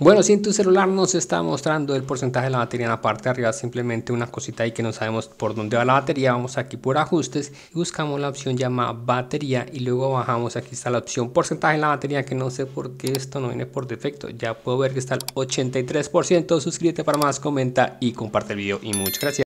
Bueno, si en tu celular nos está mostrando el porcentaje de la batería en la parte de arriba, simplemente una cosita ahí que no sabemos por dónde va la batería, vamos aquí por ajustes y buscamos la opción llamada batería y luego bajamos, aquí está la opción porcentaje en la batería que no sé por qué esto no viene por defecto, ya puedo ver que está el 83%, suscríbete para más, comenta y comparte el video y muchas gracias.